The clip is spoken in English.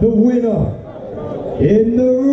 the winner in the